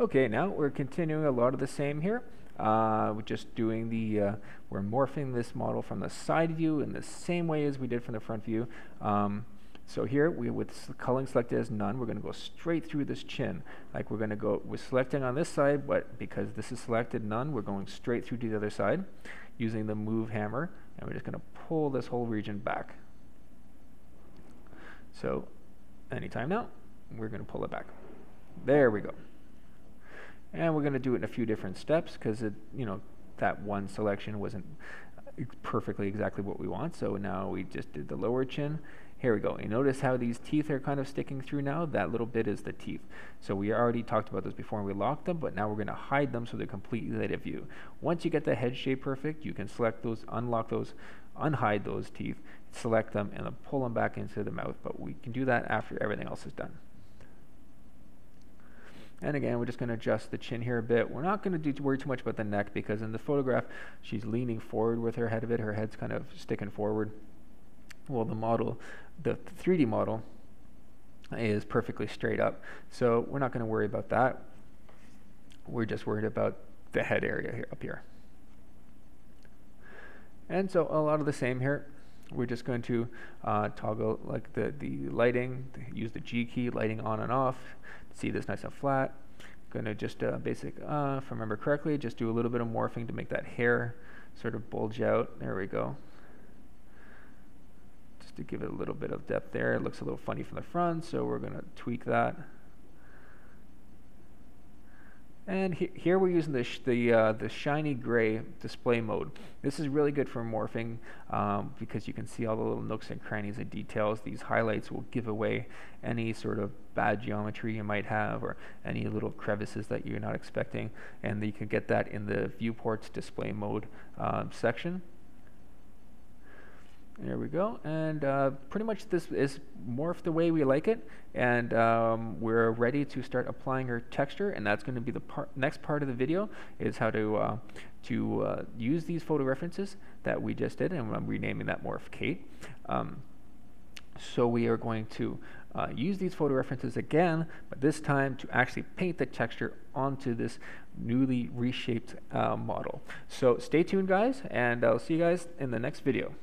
Okay, now we're continuing a lot of the same here. Uh, we're just doing the, uh, we're morphing this model from the side view in the same way as we did from the front view. Um, so here, we with culling selected as none, we're going to go straight through this chin. Like we're going to go, we're selecting on this side, but because this is selected none, we're going straight through to the other side using the move hammer, and we're just going to pull this whole region back. So anytime now, we're going to pull it back. There we go. And we're going to do it in a few different steps because it, you know, that one selection wasn't perfectly exactly what we want. So now we just did the lower chin here we go. You notice how these teeth are kind of sticking through now? That little bit is the teeth. So we already talked about this before we locked them, but now we're going to hide them so they're completely out of view. Once you get the head shape perfect, you can select those, unlock those, unhide those teeth, select them, and then pull them back into the mouth. But we can do that after everything else is done. And again, we're just going to adjust the chin here a bit. We're not going to worry too much about the neck because in the photograph, she's leaning forward with her head of it. Her head's kind of sticking forward. Well, the model the 3D model is perfectly straight up. So we're not going to worry about that. We're just worried about the head area here up here. And so a lot of the same here. We're just going to uh, toggle like the, the lighting, use the G key, lighting on and off, see this nice and flat. Going to just uh, basic, uh, if I remember correctly, just do a little bit of morphing to make that hair sort of bulge out. There we go Just to give it a little bit of depth there. It looks a little funny from the front, so we're going to tweak that. And he here we're using the, sh the, uh, the shiny gray display mode. This is really good for morphing um, because you can see all the little nooks and crannies and details. These highlights will give away any sort of bad geometry you might have or any little crevices that you're not expecting. And you can get that in the viewports display mode um, section. There we go. And uh, pretty much this is morphed the way we like it. And um, we're ready to start applying our texture. And that's going to be the par next part of the video is how to, uh, to uh, use these photo references that we just did. And I'm renaming that morph Kate. Um, so we are going to uh, use these photo references again, but this time to actually paint the texture onto this newly reshaped uh, model. So stay tuned guys, and I'll see you guys in the next video.